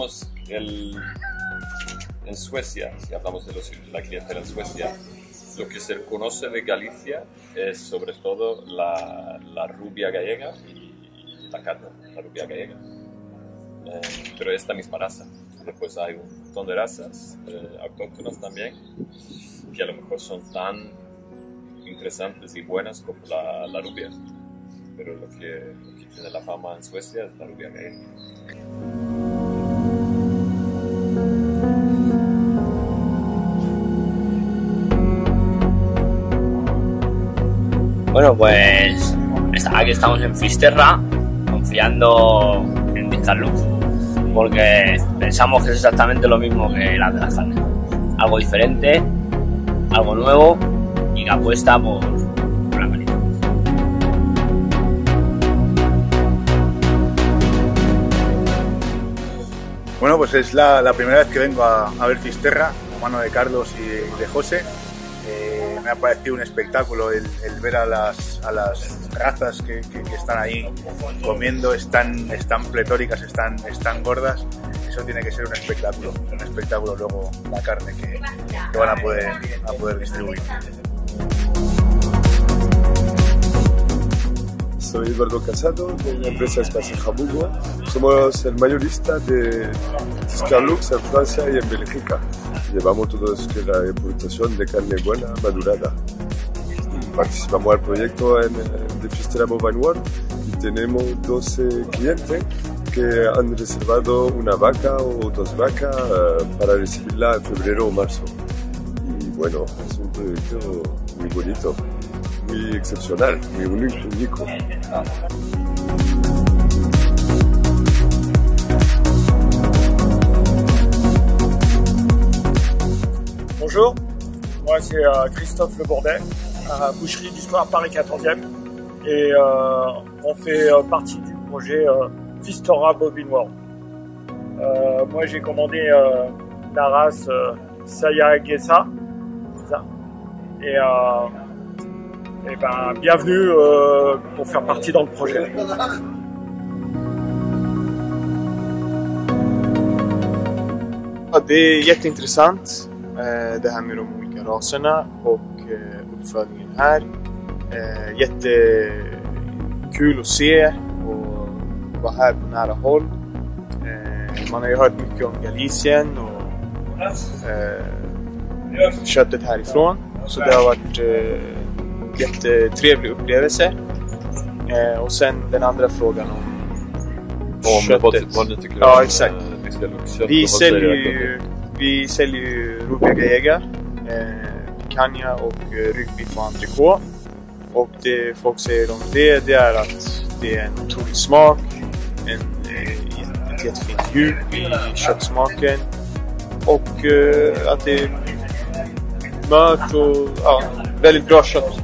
digamos, el, en Suecia, si hablamos de los, la clientela en Suecia, lo que se conoce de Galicia es sobre todo la, la rubia gallega y la carne, la rubia gallega. Eh, pero esta misma raza. Después hay un montón de razas eh, autóctonas también, que a lo mejor son tan interesantes y buenas como la, la rubia. Pero lo que, lo que tiene la fama en Suecia es la rubia gallega. Bueno, pues aquí estamos en Fisterra, confiando en Discarlux, porque pensamos que es exactamente lo mismo que la de las carnes. Algo diferente, algo nuevo y que apuesta por, por la. Bueno, pues es la, la primera vez que vengo a, a ver Fisterra, a mano de Carlos y de José. Ha parecido un espectáculo el, ver a las, a las razas que están ahí comiendo, están, están pletóricas, están, están gordas. Eso tiene que ser un espectáculo, un espectáculo luego la carne que, que van a poder, a poder distribuir. Soy Eduardo Casado de la empresa Espacio Jabugo. Somos el mayorista de Scarlux en Francia y en Bélgica. Llevamos todo que la importación de carne buena madurada. Participamos al proyecto en, en de Fistera Bovine World y tenemos 12 clientes que han reservado una vaca o dos vacas eh, para recibirla en febrero o marzo. Y bueno, es un proyecto muy bonito, muy excepcional, muy único. Bonjour, moi c'est euh, Christophe Le Bourdet, Boucherie du Soir Paris 14e. Et euh, on fait euh, partie du projet Fistora Bovine World. Moi j'ai commandé la race Sayagesa. c'est ça. Et, euh, et ben, bienvenue euh, pour faire partie dans le projet. Det är jätteintressant eh, det här med de olika raserna och eh, uppfödningen här. Eh, jättekul att se och vara här på nära håll. Man har ju hört mycket om Galicien och köttet härifrån. Så det har varit eh, jättetrevlig upplevelse. Eh, Och sen den andra frågan om Om köttet. vad, vad ni tycker Ja, om exakt. eh, och Vi säljer ju, vi säljer ju rubia gallega, eh, picanha och eh, ryggbiff och entrecote. Och det folk säger om det, det är att det är en otrolig smak, en, eh, ett jättefint djup i köttsmaken och eh, att det smört och ja, väldigt bra kött.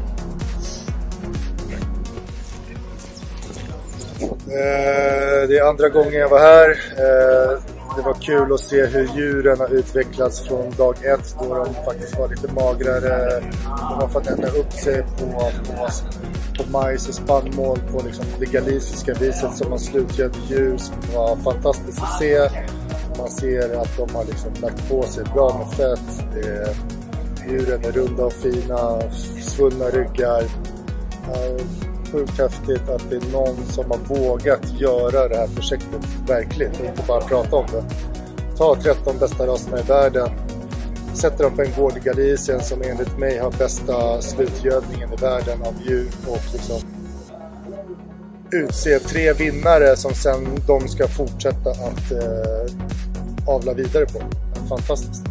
Eh, det är andra gången jag var här. Eh, det var kul att se hur djuren har utvecklats från dag ett då de faktiskt var lite magrare. De har fått äta upp sig på, på, på majs och spannmål på liksom det galiciska viset som har slutgött djur som var fantastiskt att se. Man ser att de har liksom lagt på sig bra med fett. Djuren är runda och fina, svullna ryggar. Sjukt häftigt att det är någon som har vågat göra det här projektet verkligt och inte bara prata om det. Ta 13 bästa raserna i världen, sätter dem på en gård i Galicien som enligt mig har bästa slutgödningen i världen av djur och liksom utse tre vinnare som sen de ska fortsätta att eh, avla vidare på. Fantastiskt.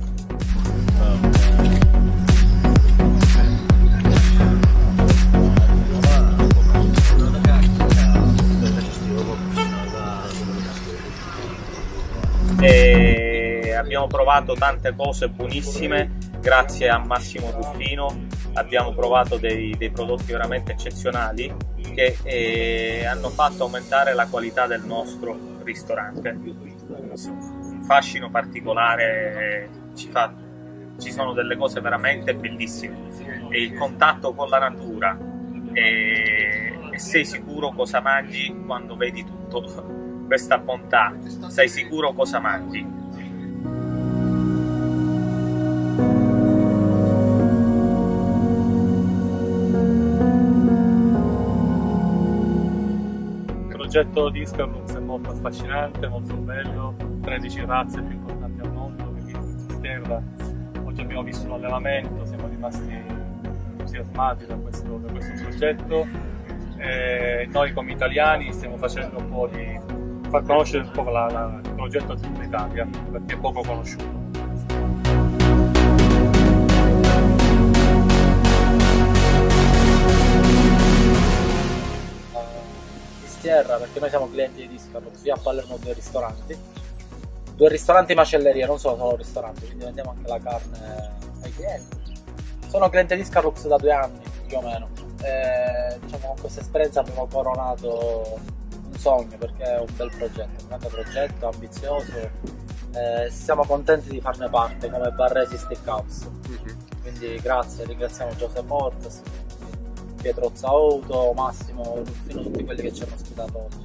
E abbiamo provato tante cose buonissime grazie a Massimo Buffino, abbiamo provato dei, dei prodotti veramente eccezionali che eh, hanno fatto aumentare la qualità del nostro ristorante. Un fascino particolare, eh, ci, fa- ci sono delle cose veramente bellissime. E il contatto con la natura e, e sei sicuro cosa mangi quando vedi tutto questa bontà, sei sicuro cosa mangi. Il progetto di Iscarlux è molto affascinante, molto bello, 13 razze più importanti al mondo vivono in cisterna. Oggi abbiamo visto un allevamento, siamo rimasti entusiasmati da questo, da questo progetto. E noi come italiani stiamo facendo un po' di far conoscere un po' la, la, il progetto a tutta l'Italia perché è poco conosciuto. Sierra perché noi siamo clienti di Discalux, qui a Palermo due ristoranti, due ristoranti macelleria, non sono solo ristoranti, quindi vendiamo anche la carne ai clienti. Sono cliente di Discalux da due anni più o meno. E, diciamo con questa esperienza abbiamo coronato sogno perché è un bel progetto, un grande progetto, ambizioso. E siamo contenti di farne parte come Barresi Steakhouse. Quindi grazie, ringraziamo Giuseppe Mortes, Pietro Zauto, Massimo, Ruffino, tutti quelli che ci hanno ospitato oggi.